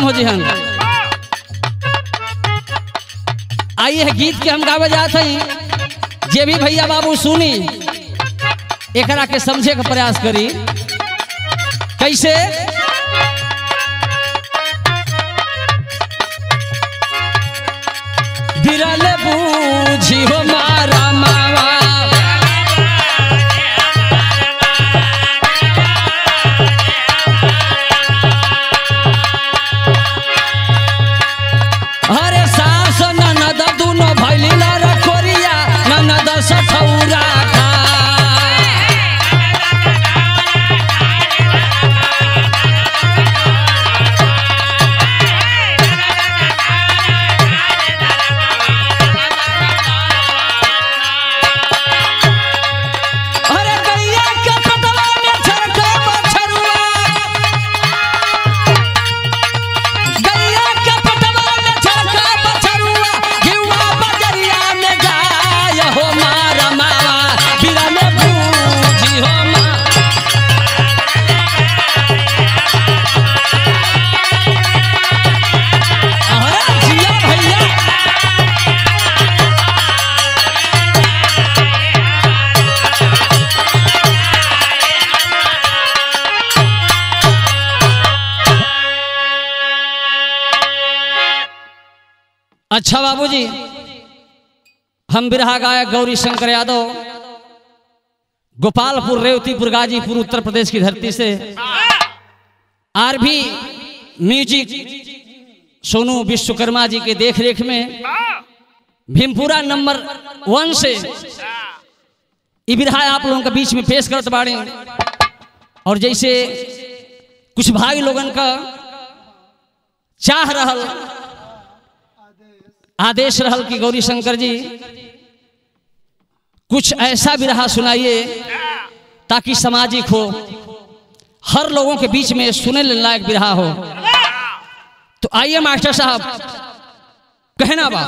खत्म हो जिहन आइए गीत के हम गावे जाते हैं। जे भी भैया बाबू सुनी, एकरा के समझे के प्रयास करी। कैसे? हम बिरहा गायक गौरी शंकर यादव, गोपालपुर, रेवतीपुर, गाजीपुर, उत्तर प्रदेश की धरती से आर भी म्यूज़िक सोनू विश्वकर्मा जी के देखरेख में भीमपुरा नंबर वन से बिरहा आप लोगों के बीच में पेश करते बाड़े। और जैसे कुछ भाई लोगन का चाह रहल आदेश रहल कि गौरी शंकर जी, कुछ ऐसा भी रहा सुनाइए ताकि सामाजिक हो हर लोगों के बीच में सुने लायक भी रहा हो। तो आइए मास्टर साहब, कहना बा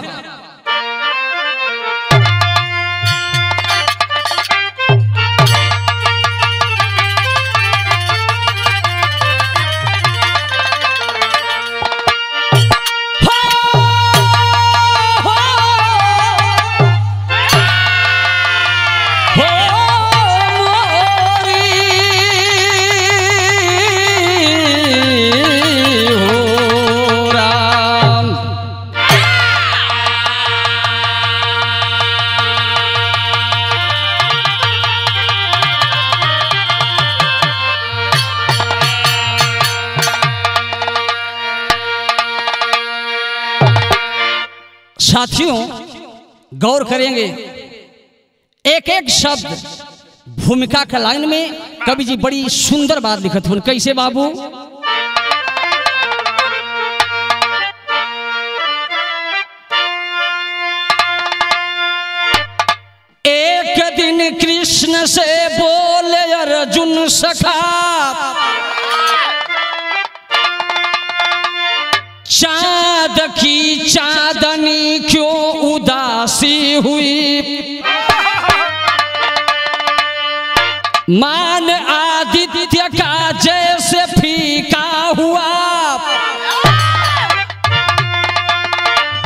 साथियों, गौर करेंगे। एक एक शब्द भूमिका का लाइन में कवि जी बड़ी सुंदर बात लिखत हुन। कैसे बाबू? एक दिन कृष्ण से बोले, अर्जुन सखा चांदनी क्यों उदासी हुई? मान आदित्य का जैसे फीका हुआ।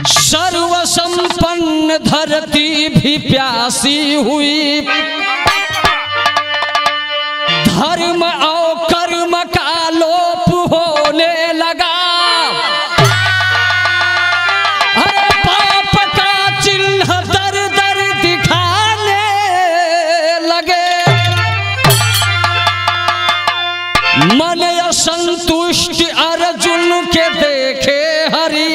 सर्व संपन्न धरती भी प्यासी हुई। धर्म और मन संतुष्ट अर्जुन के देखे हरी।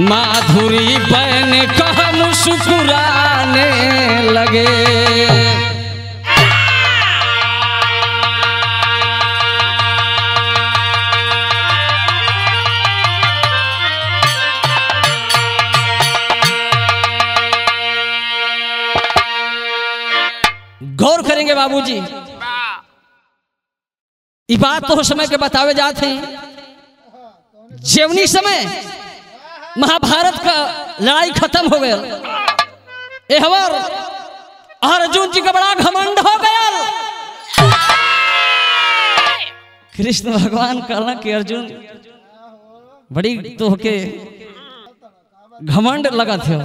माधुरी बन कह मुस्कुराने लगे। बात तो समय के बतावे जाते हैं। जेवनी समय महाभारत का लड़ाई खत्म हो गया। एहवर अर्जुन जी का बड़ा घमंड हो गया। कृष्ण भगवान कहला कि अर्जुन, बड़ी तोहके घमंड लगत हो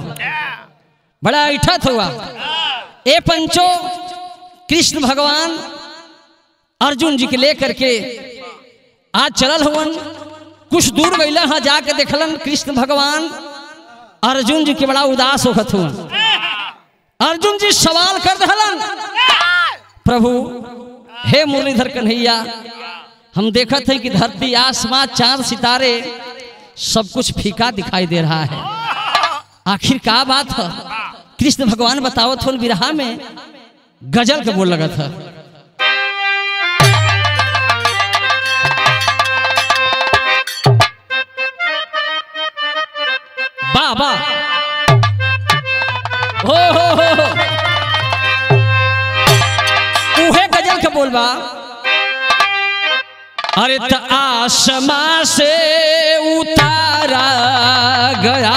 बड़ा ऐठत हुआ ए पंचो, कृष्ण भगवान अर्जुन जी के लेकर के आज चलल हुवन। कुछ दूर गईला हाँ जाके देखलन कृष्ण भगवान। अर्जुन जी के बड़ा उदास होखत हुवन। अर्जुन जी सवाल कर दहलन, प्रभु, हे मुरलीधर कन्हैया, हम देखत है कि धरती, आसमां, चाँद, सितारे सब कुछ फीका दिखाई दे रहा है। आखिर का बात है? कृष्ण भगवान बतावत हो विरहा में गज़ल के बोल लगा था वाह हो हो हो गज़ल के बोलबा अरे त आसमां से उतारा गया।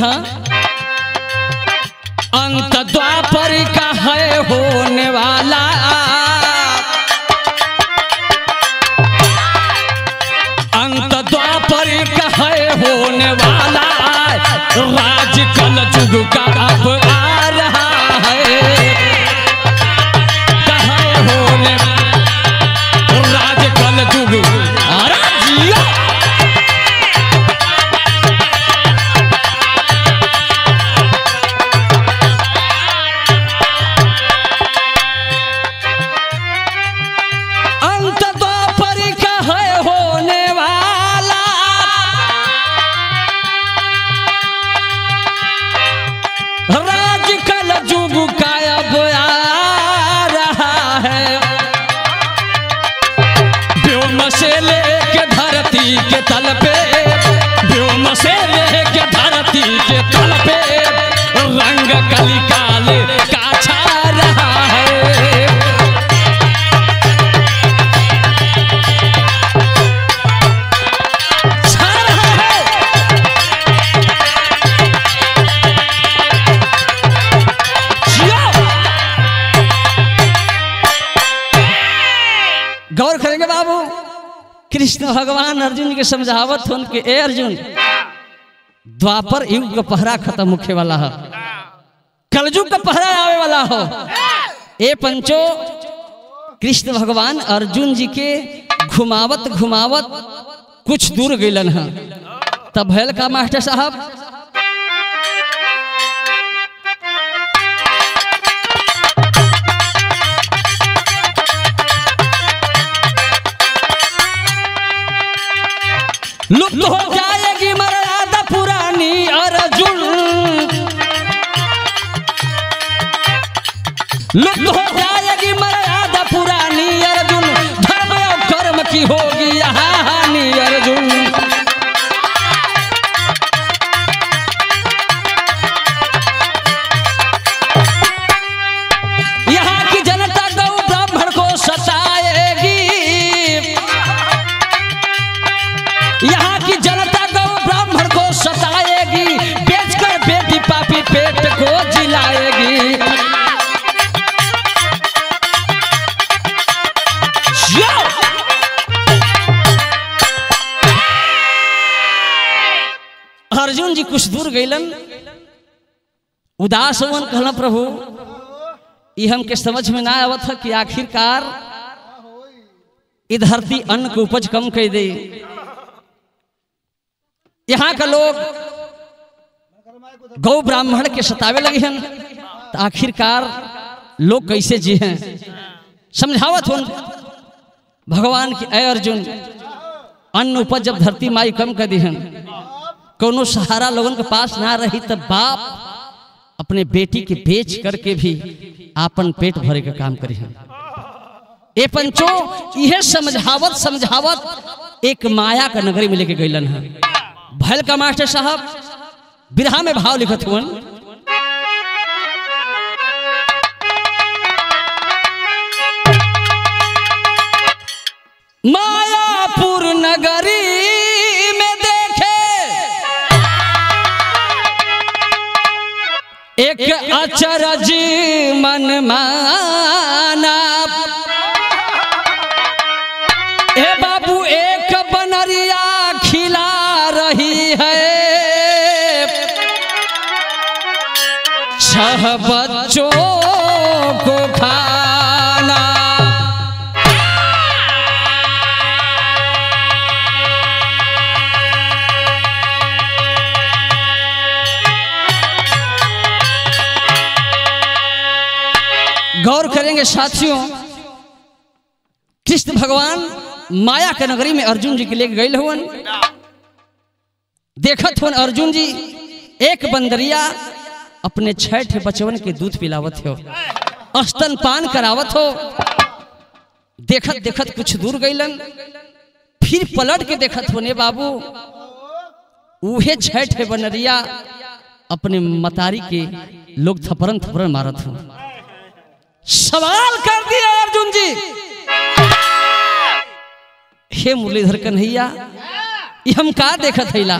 कवि गौर करेंगे बाबू। कृष्ण भगवान अर्जुन के समझावत हो उनके ए अर्जुन, द्वापर युग का पहरा खत्म होखे वाला है, कलयुग का पहरा आवे वाला हो। ए पंचो, कृष्ण भगवान अर्जुन जी के घुमावत घुमावत कुछ दूर गईलन है। तब का मास्टर साहब लुप्त हो जाएगी मर्यादा पुरानी अर्जुन लुप्त हो जाएगी मर्यादा पुरानी अर्जुन धर्म और कर्म की होगी गईलन उदास होवन कहला प्रभु ये हमके समझ में ना आवत है कि आखिरकार ई धरती अन्न के उपज कम कर दे। यहाँ का लोग गौ ब्राह्मण के सतावे लगे हैं तो आखिरकार लोग कैसे जी हैं? समझावत हो भगवान की अय अर्जुन, अन्न उपज जब धरती माई कम कर दी हैं कोनो सहारा लोगन के पास ना रही तब बाप अपने बेटी के बेच करके भी आपन पेट भरे के काम करी हम ए पंचो यह समझावत समझावत एक माया का नगरी में लेके गईलन है। भैल का मास्टर साहब, बिरहा में भाव लिखत हुआ मायापुर नगरी एक अचरज मन माना। हे बाबू एक बनरिया खिला रही है। छह बच्चों गौर करेंगे साथियों, कृष्ण भगवान माया के नगरी में अर्जुन जी के लेके गए हुवन देखत हुन अर्जुन जी, एक बंदरिया अपने छठ बचवन के दूध पिलावत हो स्तन पान करावत हो। देखत देखत कुछ दूर गईलन फिर पलट के देखत होने बाबू, उहे छठ बनरिया अपने मतारी के लोग थपरन थपरन मारत हो। सवाल कर दिया अर्जुन जी। हे मुरलीधर कन्हैया हम का देखत हैला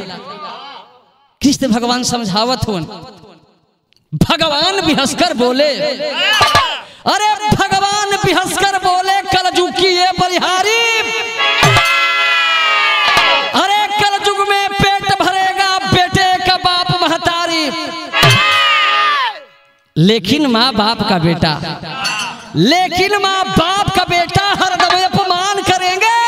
कृष्ण भगवान समझावत हुन, भगवान भी हंसकर बोले, अरे भगवान भी हंसकर बोले कल की ये बलिहारी। लेकिन माँ बाप का बेटा। लेकिन माँ बाप का बेटा हर दम अपमान करेंगे।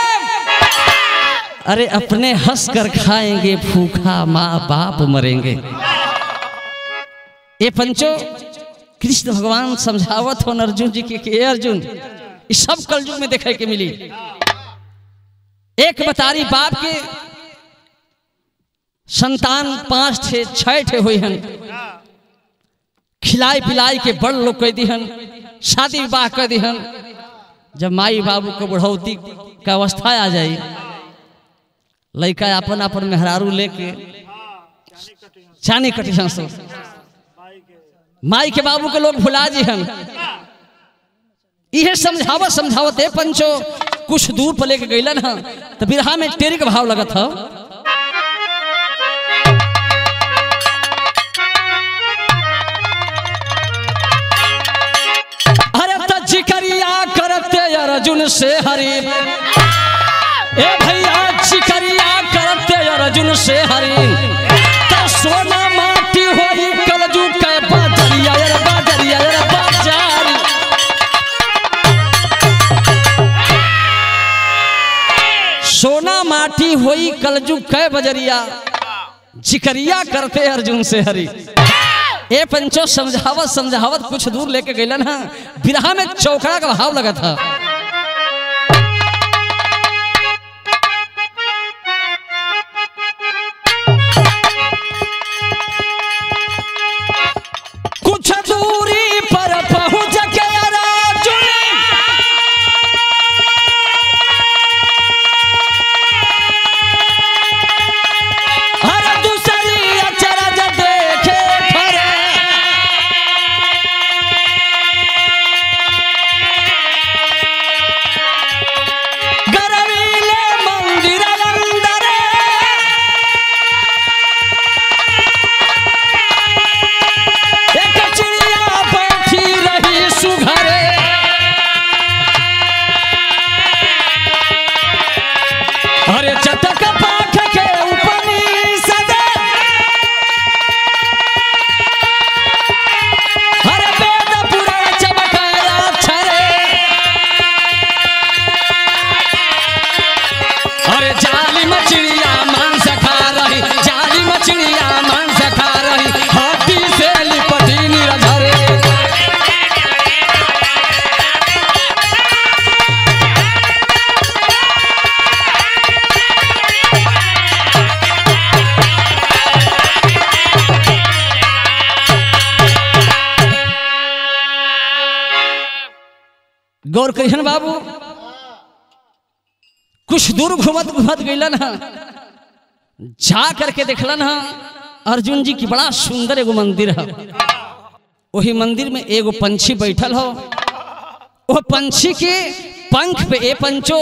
अरे अपने हंस कर खाएँगे, भूखा माँ बाप मरेंगे। ये पंचो, कृष्ण भगवान समझावत हो अर्जुन जी के अर्जुन ये सब कलयुग में देखे के मिली? एक बतारी बाप के संतान पाँच थे थे हुई हन खिलाई पिलाई के बड़ लोग कह दिहन शादी विवाह कर दिहन जब माई बाबू के बुढ़ौती का अवस्था आ जाई, लड़का अपन अपन मेहरारू लेके चानी कटी सो माई के बाबू के लोग भुला जी हन। इहे समझावत पंचो, कुछ दूर पर लेके ह तो बिरहा में टेरी के भाव लगत ह। से हरी ए भैया जिकरिया करते अर्जुन से हरी सोना माटी होई, कलजू के बाजरिया सोना माटी होई, कलजू कै बजरिया। जिकरिया करते अर्जुन से हरी ए पंचो, समझावत समझावत कुछ दूर लेके गईलन हा बिरहा में चौकड़ा का भाव लगा था गौर करिहन बाबू। कुछ दूर घूमत घूमत गईलन हा जा करके देखलन हा अर्जुन जी की बड़ा सुंदर एगो मंदिर है। वही मंदिर में एगो पंछी बैठल हो। वो पंछी के पंख पे ए पंचो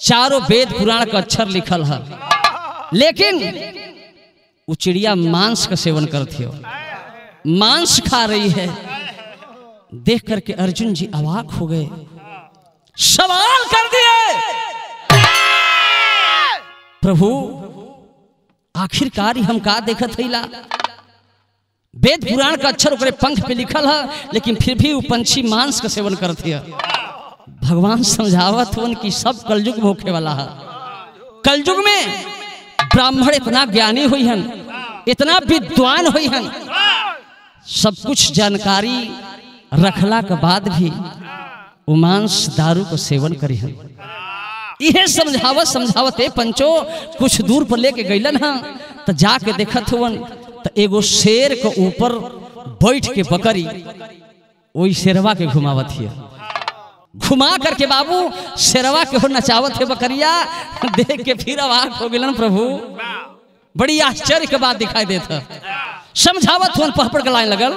चारों वेद पुराण का अक्षर लिखल है। लेकिन वो चिड़िया मांस का सेवन करती हो। मांस खा रही है। देख करके अर्जुन जी अवाक हो गए। सवाल कर दिए। प्रभु, आखिरकार हम का देखत हईला वेद पुराण का अक्षर ओकरे पंख पे लिखल है, लेकिन फिर भी वो पंछी मांस का सेवन करती है भगवान समझावत हुन कि सब कलयुग होखे वाला है। कलयुग में ब्राह्मण इतना ज्ञानी हुई हन, इतना विद्वान हुई हन। सब कुछ जानकारी रखला के बाद भी वो मांस दारू को सेवन करी हन। इहे समझावत समझावत पंचो, कुछ दूर पर लेके गईलन हा तो जाके देखत हुवन तो एगो शेर के ऊपर बैठ के बकरी वही शेरवा के घुमावत हिय। घुमा करके बाबू, शेरवा के हो नचावत है बकरिया। देख के फिर अवाक हो गलन प्रभु। बड़ी आश्चर्य के बात दिखाई देता समझावत हुन पहपड़ के लाइन लगल।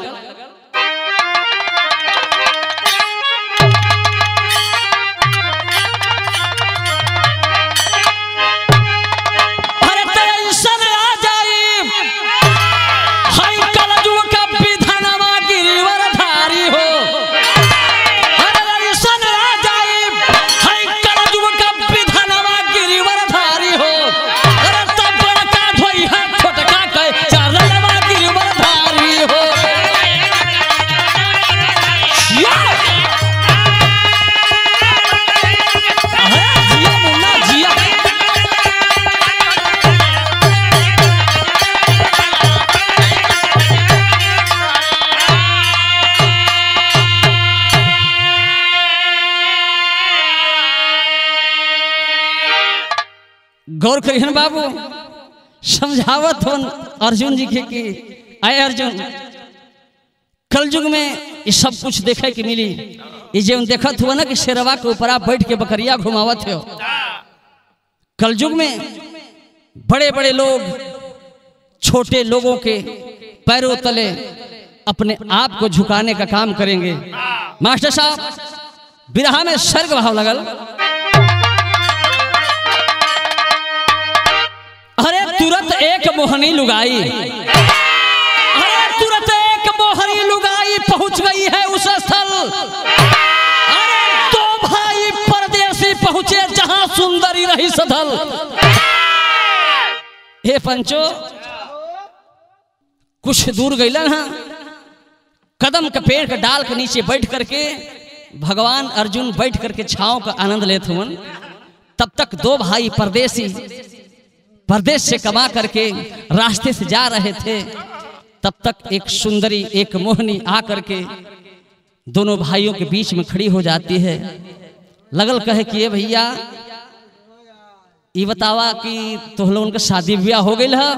गौर करिहन बाबू, समझावत हो अर्जुन जी के कि, आए अर्जुन, कल युग में ये सब कुछ देखे के मिली? ये जो देखत हुआ ना कि शेरवा के ऊपर आप बैठ के बकरिया घुमावत हो? कलयुग में बड़े बड़े लोग, छोटे लोगों के पैरों तले अपने आप को झुकाने का काम करेंगे। मास्टर साहब बिरहा में सर्ग भाव लगल। एक मोहनी लुगाई। अरे, तुरंत एक मोहनी लुगाई पहुँच गई है उस स्थल। अरे, दो भाई परदेसी पहुँचे जहाँ सुंदरी रही सधल। हे पंचो, कुछ दूर गईलन हा कदम के पेड़ के डाल के नीचे बैठ करके भगवान अर्जुन बैठ करके छाँव का आनंद लेते हुए तब तक दो भाई परदेसी परदेश से कमा करके रास्ते से जा रहे थे, तब तक एक सुंदरी, एक मोहनी आ करके दोनों भाइयों के बीच में खड़ी हो जाती है। लगल कहे कि ये भैया ये बतावा कि तो लोगन का शादी ब्याह हो गई है?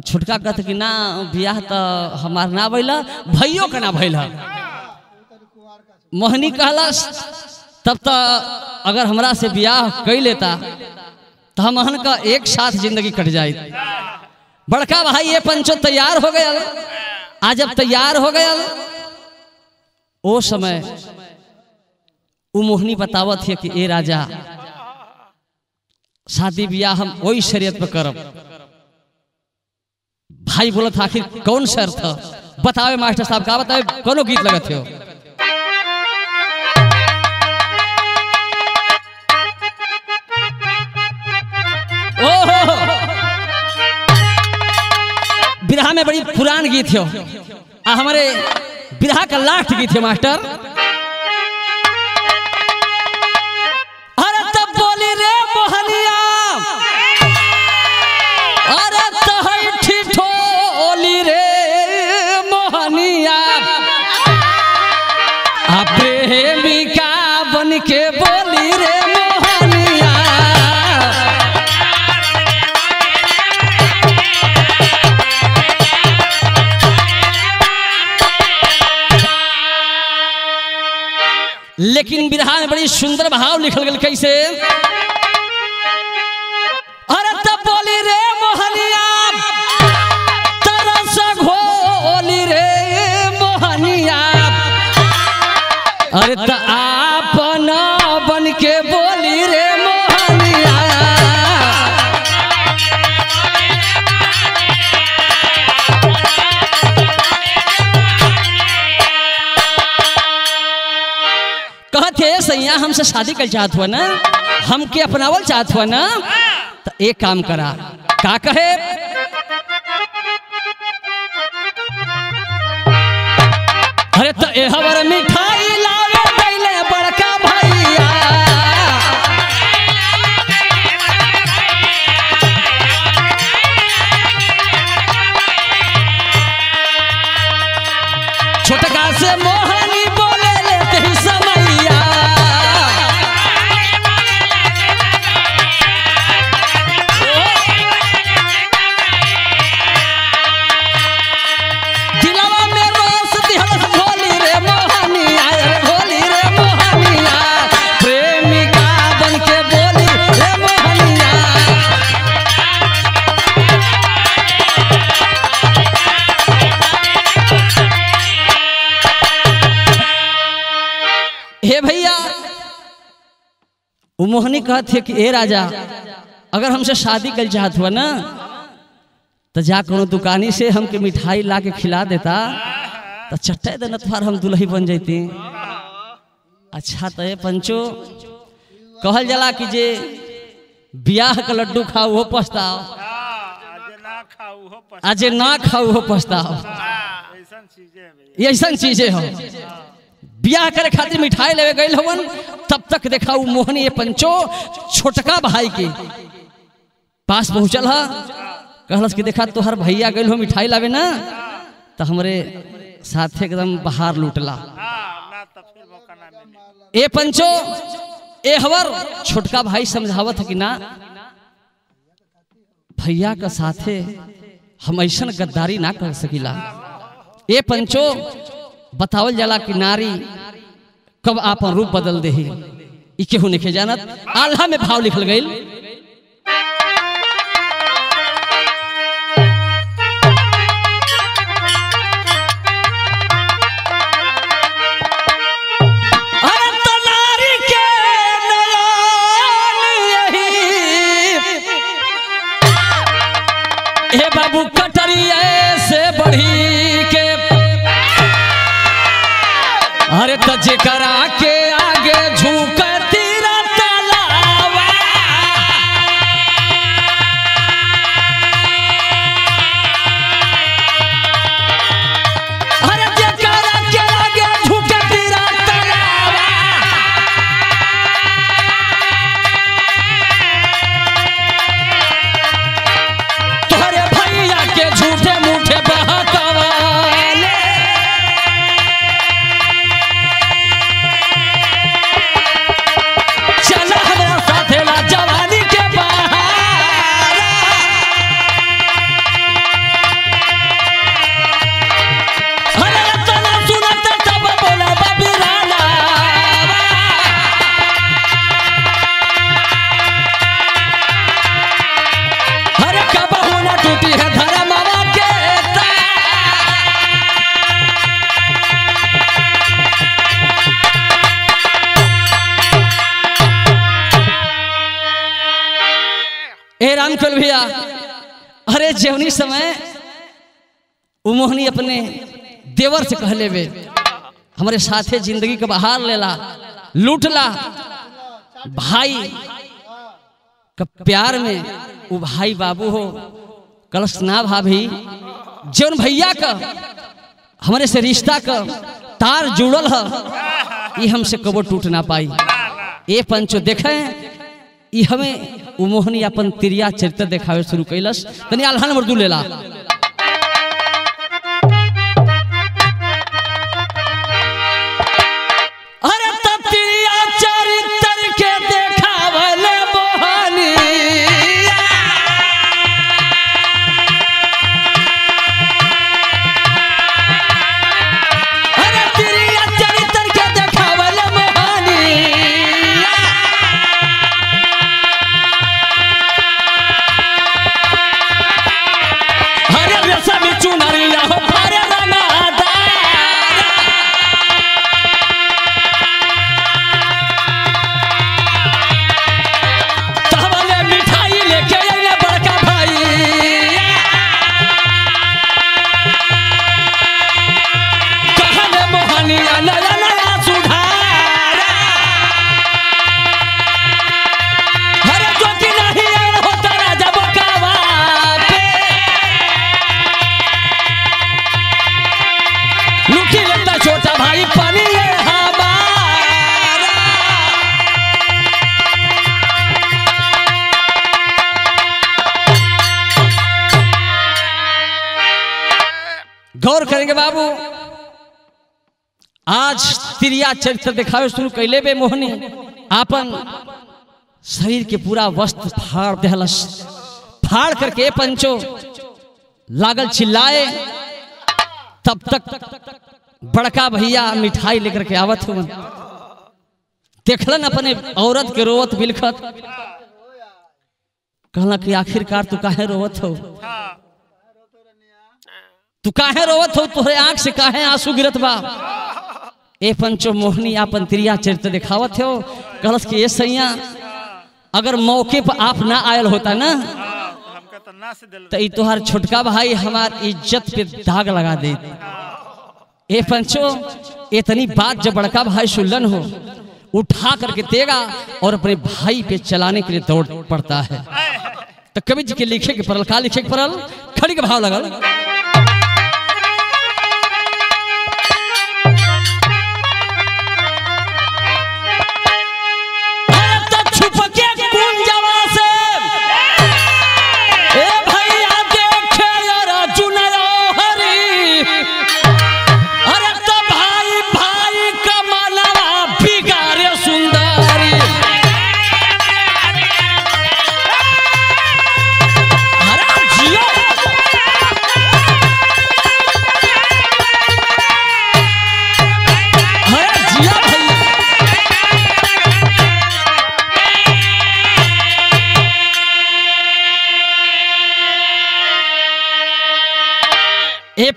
छोटका कहते कि, ना, ब्याह तो हमार ना भैल भैयो के ना भैल मोहनी कहला, तब तो अगर हमरा से ब्याह कई लेता तो हमहन का एक साथ ज़िंदगी कट जाए। बड़का भाई ये पंचो तैयार हो गया। आज जब तैयार हो गया। ओ समय, उ मोहनी बतावत है कि, ए राजा, शादी ब्याह हम वही शरीयत पे करब। भाई बोलत आखिर, कौन शर्त बतावे मास्टर साहब का बतावे, कोनो गीत लगत हो? ओहो! में बड़ी पुरान गीत हो। हमारे बिरहा का लास्ट गीत है, मास्टर। प्रेमिका बन के बोली रे लेकिन विरहा में बड़ी सुंदर भाव लिखल गल कैसे? अरे तब रे मोहनिया मोहनिया। अरे सैया हमसे शादी कर चाहत हुआ ना? हमके अपनावल चाहत हुआ ना? तो एक काम करा। का कहे? अरे तो यह मिठाई मोहनी कहते कि ए राजा अगर हमसे शादी कर चाहत हुआ ना तो जा कोनो दुकानी से हमके मिठाई ला के खिला देता तो चट्टे दिन अतवार हम दुल्ही बन जैती। अच्छा तो ये पंचो कहल जाला कि जे बियाह का लड्डू खाओ वो पछताओ। आज ना हो खाओ वो पछताओ है ऐसा चीज़ें हो। बियाह करे खातिर मिठाई लेवे गए हवन, तब तक देखा वो मोहनी ये पंचो छोटका भाई के। पास पहुंचल हा, कहलस कि देखा तोहर भैया गए हो मिठाई लावे ना तो हमरे साथे एकदम बाहर लूटला। ए पंचो, ए हवर, छोटका भाई समझावत कि ना, भैया का साथे हम ऐसा गद्दारी ना कर सकीला। ए पंचो बतावल जला कि नारी कब आप रूप बदल दे केहू नहीं जानत आल्हा में भाव लिखल गईल से कहले वे। हमारे साथे ज़िंदगी के बाहर लेला, लूटला। भाई का प्यार में वो भाई बाबू हो, कलश ना भाभी, जौन भैया का, हमारे से रिश्ता का तार जुड़ल है ये हमसे कबो टूट ना पाई। ए पंचो देखे, ई हमें उ मोहनी अपन तिरिया चरित्र देखावे शुरू कैलस तनी आल्हा नंबर दू लेला। बाबू, आज तिरिया चरित्र दिखावे शुरू कैले बे मोहनी। आपन शरीर के पूरा वस्त्र फाड़ देहलस। फाड़ करके पंचो लागल चिल्लाए। तब तक बड़का भैया मिठाई लेकर के आवत हुआ देखलन अपने औरत के रोवत बिलखत। कहला कि आखिरकार तू काहे रोवत हो हाँ? तू काहे रोवत हो? तोहरे आँख से काहे आँसू गिरत बा? ए पंचो मोहनी, आपन त्रिया चरित्र दिखावत हो? कहलस कि, ए सैया, अगर मौके पर आप ना आयल होता ना तो तोहार छोटका भाई हमार इज़्ज़त पे दाग लगा दे ए पंचो इतनी बात जब बड़का भाई सुल्लन हो, उठा करके देगा और अपने भाई पे चलाने के लिए दौड़ पड़ता है। तो कवि जी के लिखे के पड़ल, का लिखे के पड़ल? खड़ी के भाव लगल।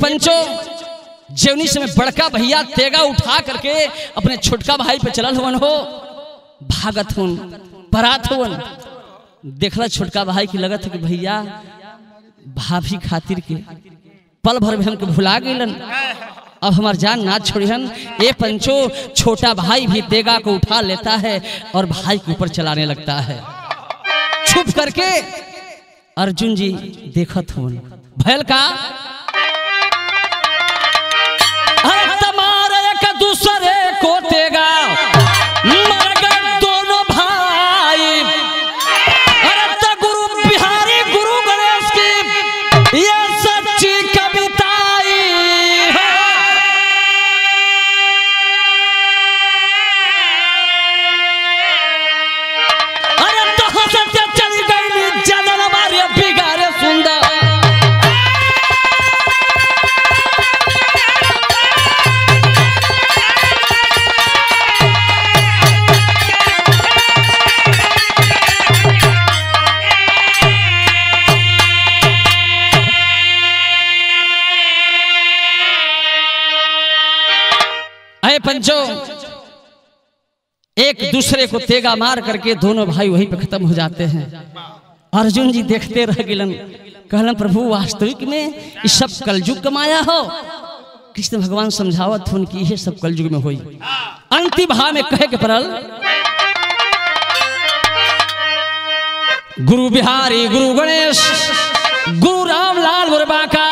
पंचो जेवनी समय बड़का भैया तेगा उठा करके अपने छोटका भाई पे चलल हुवन हो। भागत हुन परात हुवन। देखला छोटका भाई की लगत है कि भैया, भाभी खातिर के पल भर में हमके भुला गईलन अब हमार जान ना छोड़िहन, ए पंचो छोटा भाई भी तेगा को उठा लेता है और भाई के ऊपर चलाने लगता है। छुप करके अर्जुन जी देखत हुन भयल का? दूसरे को देगा। दूसरे को तेगा मार करके दोनों भाई वहीं पे खत्म हो जाते हैं। अर्जुन जी देखते रह गिलन कहलन, प्रभु, वास्तविक में ये सब कलयुग कमाया हो। कृष्ण भगवान समझावत हुन कि ये सब कलयुग में हुई। अंतिम भाव में कहे के पड़ल, गुरु बिहारी, गुरु गणेश, गुरु रामलाल मुरबा का